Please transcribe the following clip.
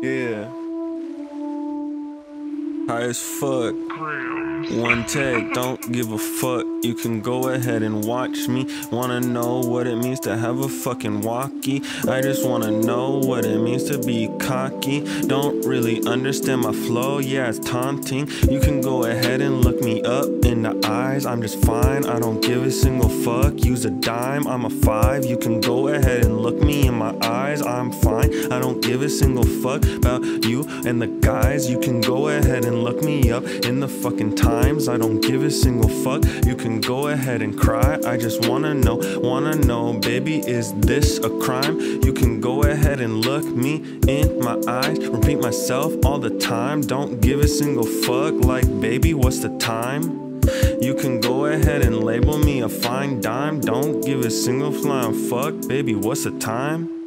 Yeah. High as fuck. One take, don't give a fuck. You can go ahead and watch me. Wanna know what it means to have a fucking walkie? I just wanna know what it means to be cocky. Don't really understand my flow, yeah, it's taunting. You can go ahead and eyes. I'm just fine, I don't give a single fuck. Use a dime, I'm a five. You can go ahead and look me in my eyes. I'm fine, I don't give a single fuck about you and the guys. You can go ahead and look me up in the fucking times. I don't give a single fuck. You can go ahead and cry. I just wanna know, wanna know, baby, is this a crime? You can go ahead and look me in my eyes. Repeat myself all the time. Don't give a single fuck. Like, baby, what's the time? You can go ahead and label me a fine dime. Don't give a single flying fuck, baby. What's the time?